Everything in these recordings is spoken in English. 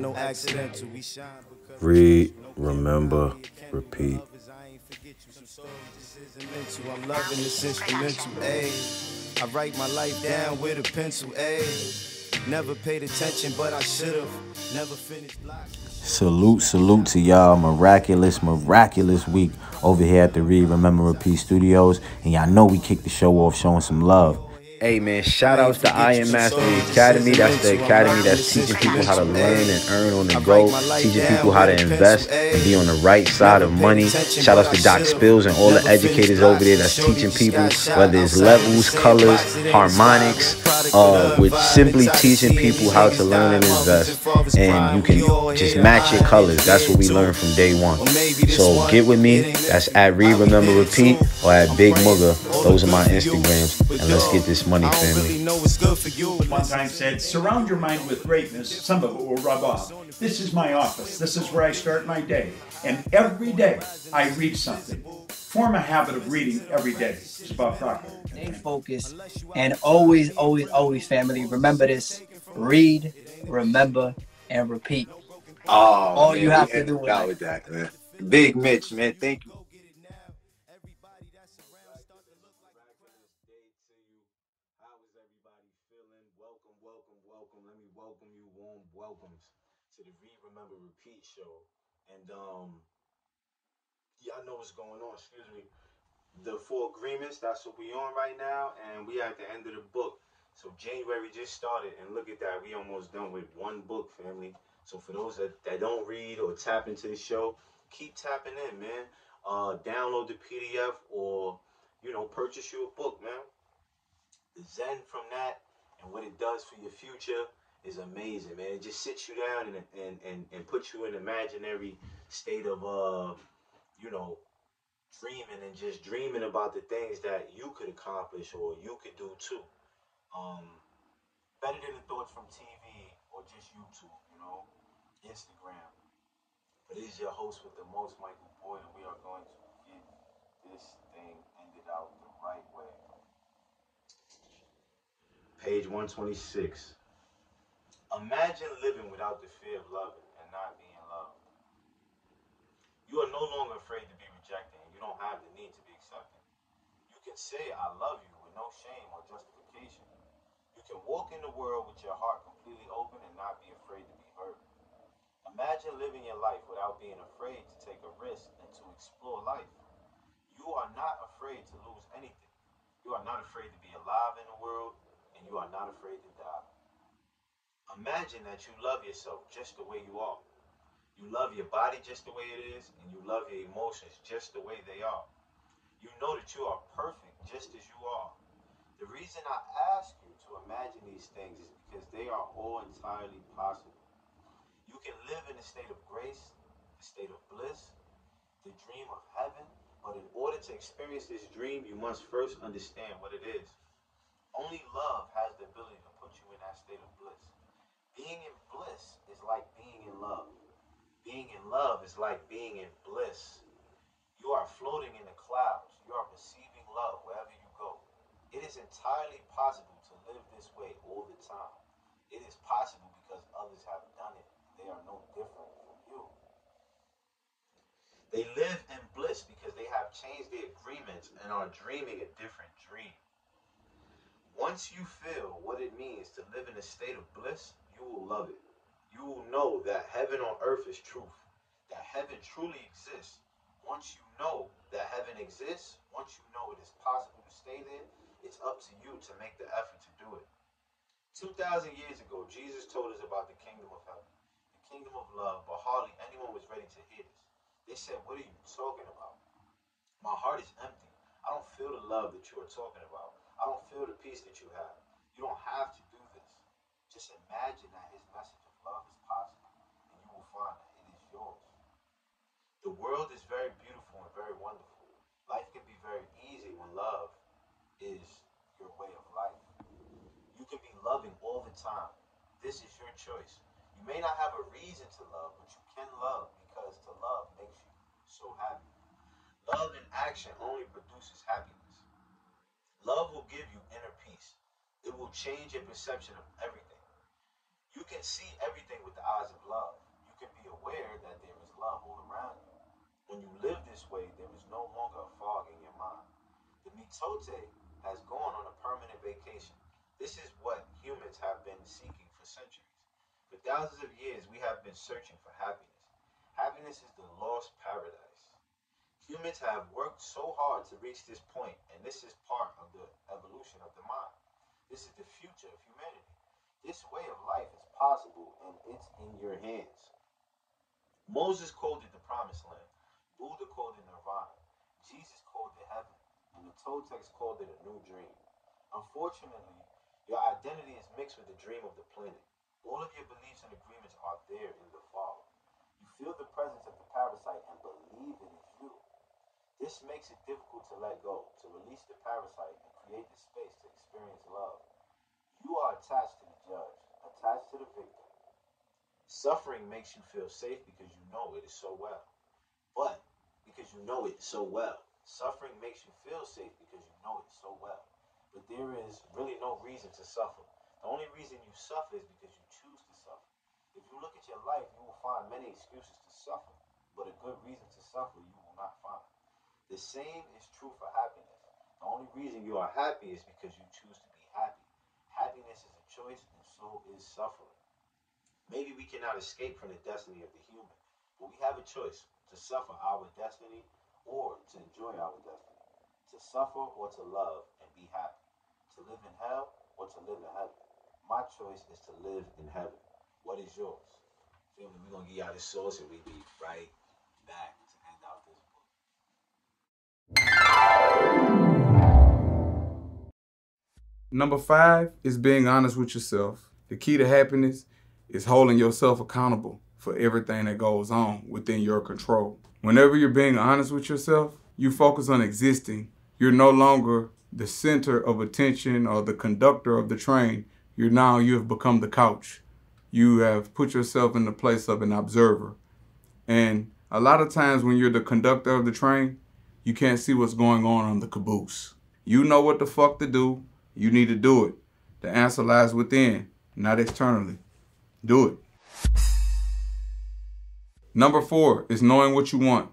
no accidental. We shine because Read, remember, repeat. I'm loving this instrumental, ayy. I write my life down with a pencil, ayy. Never paid attention, but I should've. Never finished blocks. Salute, salute to y'all. Miraculous, miraculous week over here at the Read, Remember, Repeat Studios. And y'all know we kicked the show off showing some love. Hey man, shout outs to IM Mastery Academy. That's the academy that's teaching people how to learn and earn on the go, teaching people how to invest and be on the right side of money. Shout outs to Doc Spills and all the educators over there that's teaching people whether it's levels, colors, harmonics, uh, with simply teaching people how to learn and invest. And you can just match your colors. That's what we learned from day one. So get with me. That's at Read, Remember, Repeat or at Big Mugga. Those are my Instagrams. And let's get this money, family. Really know what's good for you. One time said, surround your mind with greatness, some of it will rub off. This is my office. This is where I start my day. And every day I read something. Form a habit of reading every day. It's about Proctor. Stay focused and always, always, always, family. Remember this: read, remember, and repeat. Oh, All man, you have to do is- out that, man. Big Mitch, man. Thank you. And um, y'all know what's going on. Excuse me. The four agreements. That's what we on right now, and we at the end of the book. So January just started, and look at that. We almost done with one book, family. So for those that, that don't read or tap into the show, keep tapping in, man. Uh, download the PDF or you know purchase you a book, man the zen from that and what it does for your future is amazing, man. It just sits you down and and and, and puts you in imaginary state of uh, you know, dreaming and just dreaming about the things that you could accomplish or you could do too. Um, better than the thoughts from TV or just YouTube, you know, Instagram. But it is your host with the most, Michael Boyd, and we are going to get this thing ended out the right way. Page 126. Imagine living without the fear of loving and not being. You are no longer afraid to be rejected, and you don't have the need to be accepted. You can say, I love you with no shame or justification. You can walk in the world with your heart completely open and not be afraid to be hurt. Imagine living your life without being afraid to take a risk and to explore life. You are not afraid to lose anything. You are not afraid to be alive in the world, and you are not afraid to die. Imagine that you love yourself just the way you are. You love your body just the way it is, and you love your emotions just the way they are. You know that you are perfect just as you are. The reason I ask you to imagine these things is because they are all entirely possible. You can live in a state of grace, a state of bliss, the dream of heaven, but in order to experience this dream, you must first understand what it is. Only love has the ability to put you in that state of bliss. Being in bliss is like being in love. Being in love is like being in bliss. You are floating in the clouds. You are receiving love wherever you go. It is entirely possible to live this way all the time. It is possible because others have done it. They are no different from you. They live in bliss because they have changed their agreements and are dreaming a different dream. Once you feel what it means to live in a state of bliss, you will love it. You will know that heaven on earth is truth, that heaven truly exists. Once you know that heaven exists, once you know it is possible to stay there, it's up to you to make the effort to do it. 2,000 years ago, Jesus told us about the kingdom of heaven, the kingdom of love, but hardly anyone was ready to hear this. They said, What are you talking about? My heart is empty. I don't feel the love that you are talking about. I don't feel the peace that you have. You don't have to do this. Just imagine that his message love is possible, and you will find that it is yours. The world is very beautiful and very wonderful. Life can be very easy when love is your way of life. You can be loving all the time. This is your choice. You may not have a reason to love, but you can love because to love makes you so happy. Love in action only produces happiness. Love will give you inner peace. It will change your perception of everything. You can see everything with the eyes of love. You can be aware that there is love all around you. When you live this way, there is no longer a fog in your mind. The mitote has gone on a permanent vacation. This is what humans have been seeking for centuries. For thousands of years, we have been searching for happiness. Happiness is the lost paradise. Humans have worked so hard to reach this point, and this is part of the evolution of the mind. This is the future of humanity. This way of life is possible, and it's in your hands. Moses called it the promised land. Buddha called it nirvana. Jesus called it heaven. And the Toltecs called it a new dream. Unfortunately, your identity is mixed with the dream of the planet. All of your beliefs and agreements are there in the fall. You feel the presence of the parasite and believe it is you. This makes it difficult to let go, to release the parasite and create the space to experience love. You are attached to the judge, attached to the victim. Suffering makes you feel safe because you know it is so well. But because you know it so well, suffering makes you feel safe because you know it so well. But there is really no reason to suffer. The only reason you suffer is because you choose to suffer. If you look at your life, you will find many excuses to suffer, but a good reason to suffer you will not find. The same is true for happiness. The only reason you are happy is because you choose to be happy. Happiness is choice, and so is suffering. Maybe we cannot escape from the destiny of the human, but we have a choice to suffer our destiny or to enjoy our destiny, to suffer or to love and be happy, to live in hell or to live in heaven. My choice is to live in heaven. What is yours? Family, we're going to get y'all this sauce and we be right back. Number five is being honest with yourself. The key to happiness is holding yourself accountable for everything that goes on within your control. Whenever you're being honest with yourself, you focus on existing. You're no longer the center of attention or the conductor of the train. You're now, you have become the couch. You have put yourself in the place of an observer. And a lot of times when you're the conductor of the train, you can't see what's going on on the caboose. You know what the fuck to do. You need to do it. The answer lies within, not externally. Do it. Number four is knowing what you want.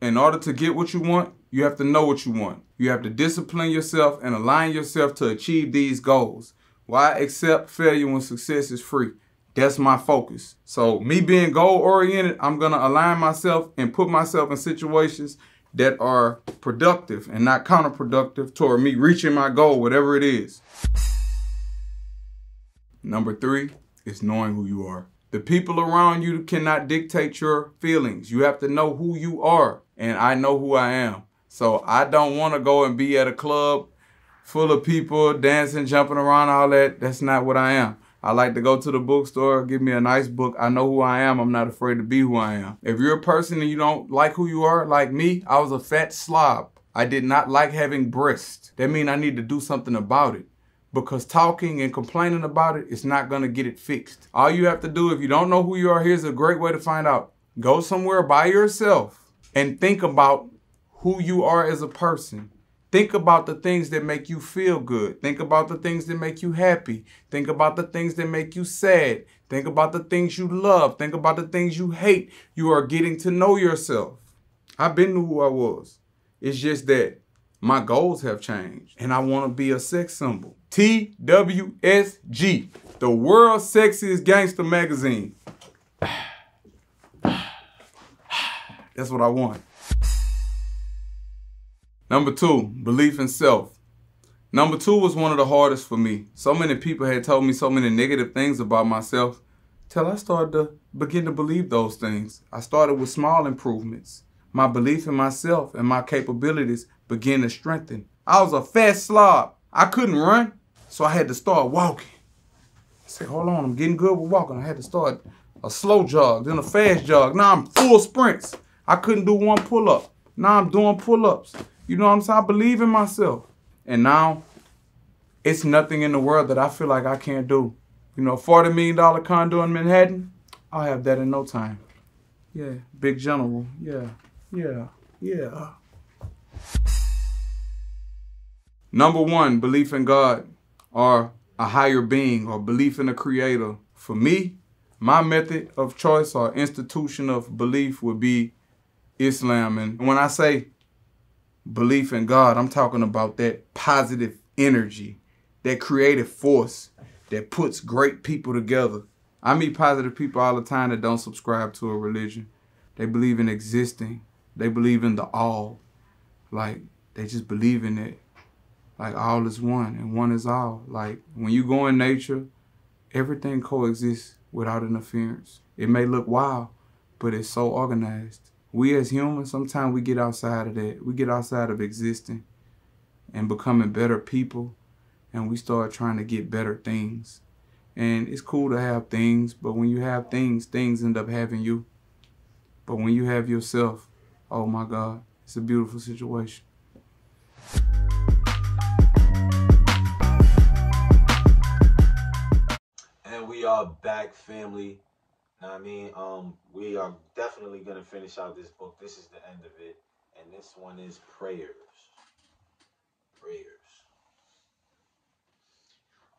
In order to get what you want, you have to know what you want. You have to discipline yourself and align yourself to achieve these goals. Why accept failure when success is free? That's my focus. So, me being goal oriented, I'm going to align myself and put myself in situations that are productive and not counterproductive toward me reaching my goal, whatever it is. Number three is knowing who you are. The people around you cannot dictate your feelings. You have to know who you are. And I know who I am. So I don't want to go and be at a club full of people dancing, jumping around, all that. That's not what I am. I like to go to the bookstore, give me a nice book. I know who I am. I'm not afraid to be who I am. If you're a person and you don't like who you are, like me, I was a fat slob. I did not like having breasts. That means I need to do something about it. Because talking and complaining about it is not going to get it fixed. All you have to do, if you don't know who you are, here's a great way to find out. Go somewhere by yourself and think about who you are as a person Think about the things that make you feel good. Think about the things that make you happy. Think about the things that make you sad. Think about the things you love. Think about the things you hate. You are getting to know yourself. I've been who I was. It's just that my goals have changed and I want to be a sex symbol. TWSG, the world's sexiest gangster magazine. That's what I want. Number two, belief in self. Number two was one of the hardest for me. So many people had told me so many negative things about myself till I started to begin to believe those things. I started with small improvements. My belief in myself and my capabilities began to strengthen. I was a fat slob. I couldn't run, so I had to start walking. I said, hold on, I'm getting good with walking. I had to start a slow jog, then a fast jog. Now I'm full sprints. I couldn't do one pull up. Now I'm doing pull ups. You know what I'm saying? I believe in myself. And now it's nothing in the world that I feel like I can't do. You know, $40 million condo in Manhattan, I'll have that in no time. Yeah, big general. Yeah, yeah, yeah. Number one, belief in God or a higher being or belief in a creator. For me, my method of choice or institution of belief would be Islam. And when I say belief in God. I'm talking about that positive energy, that creative force that puts great people together. I meet positive people all the time that don't subscribe to a religion. They believe in existing. They believe in the all. Like they just believe in it. Like all is one and one is all. Like when you go in nature, everything coexists without interference. It may look wild, but it's so organized. We as humans, sometimes we get outside of that. We get outside of existing and becoming better people, and we start trying to get better things. And it's cool to have things, but when you have things, things end up having you. But when you have yourself, oh my God, it's a beautiful situation. And we are back, family. Know what I mean, um, we are definitely gonna finish out this book. This is the end of it, and this one is prayers. Prayers.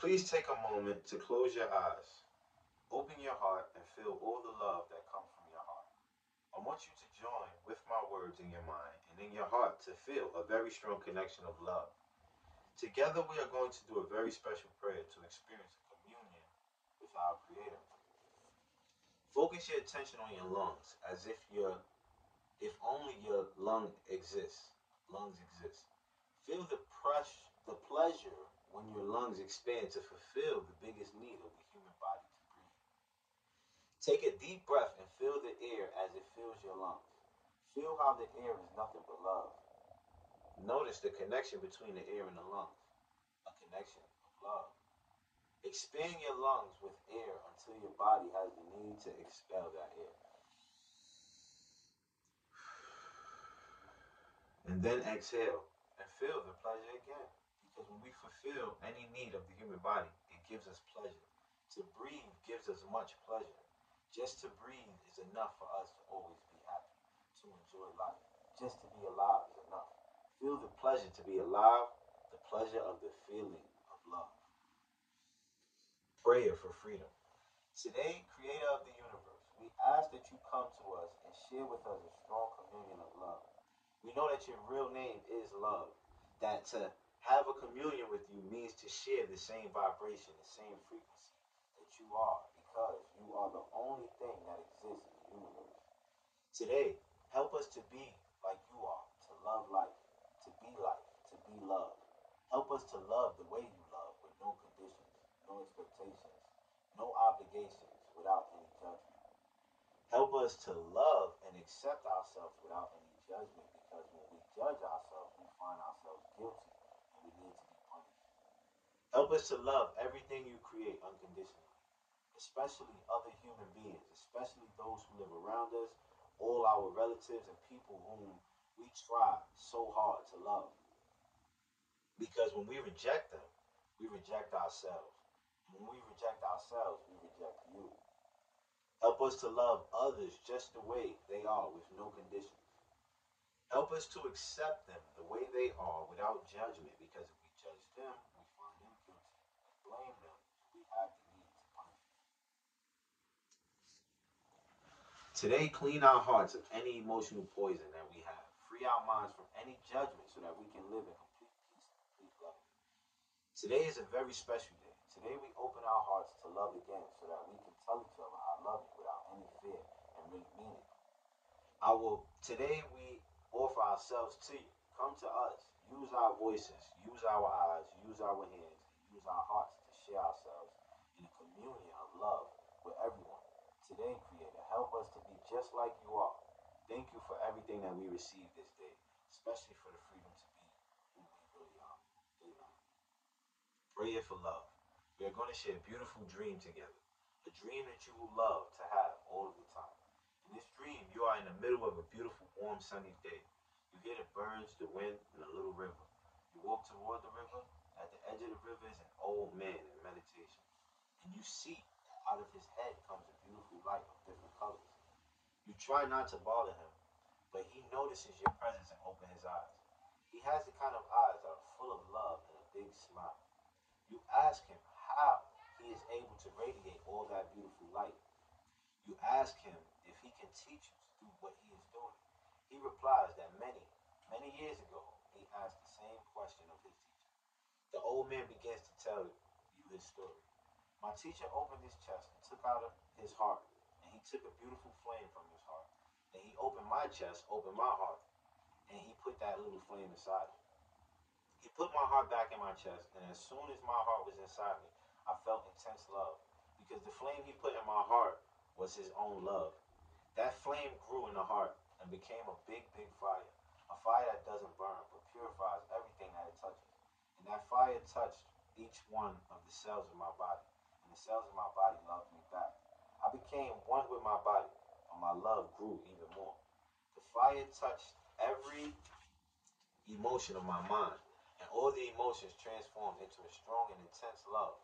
Please take a moment to close your eyes, open your heart, and feel all the love that comes from your heart. I want you to join with my words in your mind and in your heart to feel a very strong connection of love. Together, we are going to do a very special prayer to experience communion with our Creator. Focus your attention on your lungs as if your if only your lung exists. Lungs exist. Feel the press the pleasure when your lungs expand to fulfill the biggest need of the human body to breathe. Take a deep breath and feel the air as it fills your lungs. Feel how the air is nothing but love. Notice the connection between the air and the lungs. A connection of love. Expand your lungs with air until your body has the need to expel that air. And then exhale and feel the pleasure again. Because when we fulfill any need of the human body, it gives us pleasure. To breathe gives us much pleasure. Just to breathe is enough for us to always be happy, to enjoy life. Just to be alive is enough. Feel the pleasure to be alive, the pleasure of the feeling of love. Prayer for freedom. Today, creator of the universe, we ask that you come to us and share with us a strong communion of love. We know that your real name is love. That to have a communion with you means to share the same vibration, the same frequency that you are, because you are the only thing that exists in the universe. Today, help us to be like you are, to love life, to be life, to be love. Help us to love the way you love with no conditions, no expectations, no obligations, without any judgment. Help us to love and accept ourselves without any judgment because when we judge ourselves, we find ourselves guilty and we need to be punished. Help us to love everything you create unconditionally, especially other human beings, especially those who live around us, all our relatives and people whom we try so hard to love. Because when we reject them, we reject ourselves. When we reject ourselves, we reject you. Help us to love others just the way they are with no conditions. Help us to accept them the way they are without judgment because if we judge them, we find them guilty. And blame them, we have the need to punish them. Today, clean our hearts of any emotional poison that we have. Free our minds from any judgment so that we can live in complete peace and complete love. Today is a very special. Today we open our hearts to love again so that we can tell each other I love you without any fear and really mean it. I will today we offer ourselves to you. Come to us. Use our voices, use our eyes, use our hands, use our hearts to share ourselves in a communion of love with everyone. Today, Creator, help us to be just like you are. Thank you for everything that we received this day, especially for the freedom to be who we really are. Amen. Prayer for love. Are going to share a beautiful dream together. A dream that you will love to have all of the time. In this dream, you are in the middle of a beautiful, warm, sunny day. You hear the birds, the wind, and a little river. You walk toward the river. At the edge of the river is an old man in meditation. And you see that out of his head comes a beautiful light of different colors. You try not to bother him, but he notices your presence and opens his eyes. He has the kind of eyes that are full of love and a big smile. You ask him how he is able to radiate all that beautiful light. You ask him if he can teach you to do what he is doing. He replies that many, many years ago, he asked the same question of his teacher. The old man begins to tell you his story. My teacher opened his chest and took out his heart, and he took a beautiful flame from his heart. Then he opened my chest, opened my heart, and he put that little flame inside it. He put my heart back in my chest, and as soon as my heart was inside me, I felt intense love because the flame he put in my heart was his own love. That flame grew in the heart and became a big, big fire. A fire that doesn't burn, but purifies everything that it touches. And that fire touched each one of the cells in my body. And the cells in my body loved me back. I became one with my body, and my love grew even more. The fire touched every emotion of my mind, and all the emotions transformed into a strong and intense love.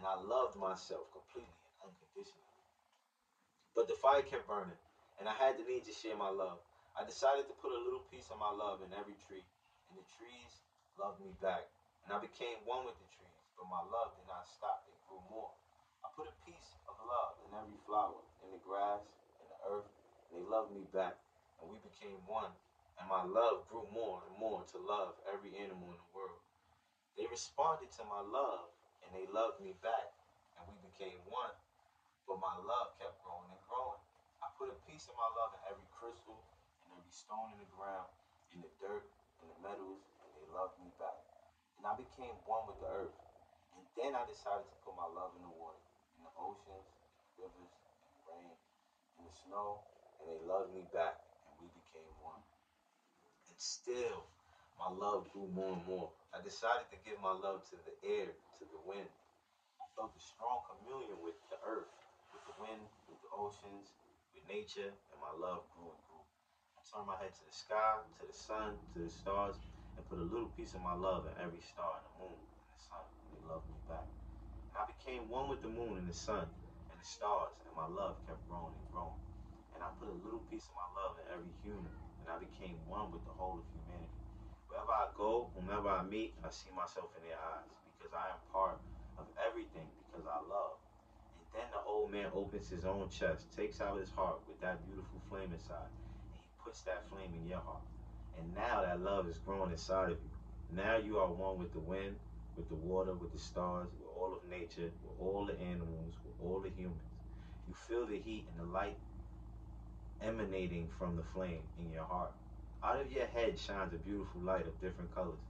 And I loved myself completely and unconditionally. But the fire kept burning, and I had the need to share my love. I decided to put a little piece of my love in every tree, and the trees loved me back. And I became one with the trees, but my love did not stop, it grew more. I put a piece of love in every flower, in the grass, in the earth, and they loved me back, and we became one. And my love grew more and more to love every animal in the world. They responded to my love, and they loved me back, and we became one. But my love kept growing and growing. I put a piece of my love in every crystal, and every stone in the ground, in the dirt, in the metals, and they loved me back. And I became one with the earth. And then I decided to put my love in the water, in the oceans, in the rivers, in the rain, in the snow, and they loved me back, and we became one. And still, my love grew more and more. I decided to give my love to the air, to the wind. I felt a strong communion with the earth, with the wind, with the oceans, with nature, and my love grew and grew. I turned my head to the sky, to the sun, to the stars, and put a little piece of my love in every star and the moon and the sun, and they loved me back. And I became one with the moon and the sun and the stars, and my love kept growing and growing. And I put a little piece of my love in every human, and I became one with the whole of humanity. Wherever I go, whomever I meet, I see myself in their eyes because I am part of everything because I love. And then the old man opens his own chest, takes out his heart with that beautiful flame inside, and he puts that flame in your heart. And now that love is growing inside of you. Now you are one with the wind, with the water, with the stars, with all of nature, with all the animals, with all the humans. You feel the heat and the light emanating from the flame in your heart. Out of your head shines a beautiful light of different colors.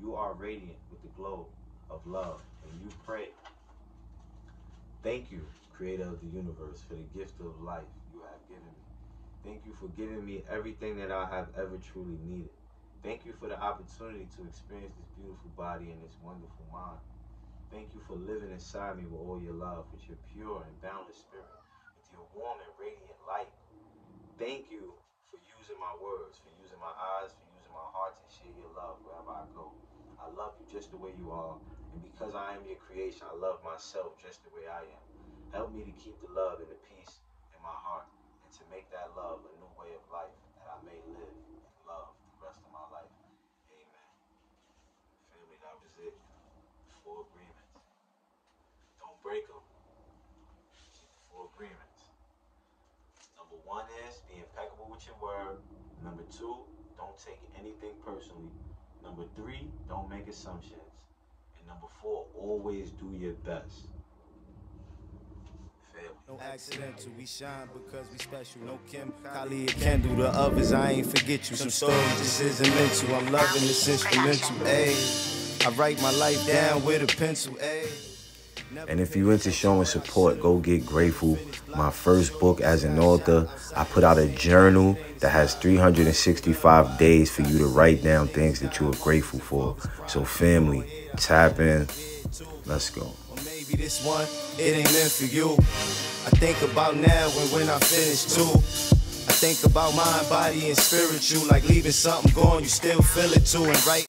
You are radiant with the glow of love, and you pray. Thank you, Creator of the universe, for the gift of life you have given me. Thank you for giving me everything that I have ever truly needed. Thank you for the opportunity to experience this beautiful body and this wonderful mind. Thank you for living inside me with all your love, with your pure and boundless spirit, with your warm and radiant light. Thank you for using my words, for using my eyes, for using my heart to share your love wherever I go. I love you just the way you are. And because I am your creation, I love myself just the way I am. Help me to keep the love and the peace in my heart and to make that love a new way of life that I may live and love the rest of my life. Amen. Family, that was it. Four agreements. Don't break them. Keep the four agreements. Number one is be impeccable with your word. Number two, don't take anything personally. Number three, don't make assumptions. And number four, always do your best. No accidental, we shine because we special. No Kim, Kali, or Kendall. The others, I ain't forget you. Some stories just isn't mental. I'm loving this instrumental, ayy. I write my life down with a pencil, ayy. And if you into showing support, go get Grateful. My first book as an author. I put out a journal that has 365 days for you to write down things that you are grateful for. So family, tap in. Let's go. Maybe this one, it ain't meant for you. I think about now and when I finish too. I think about mind, body, and spiritual. Like leaving something gone, you still feel it too. And right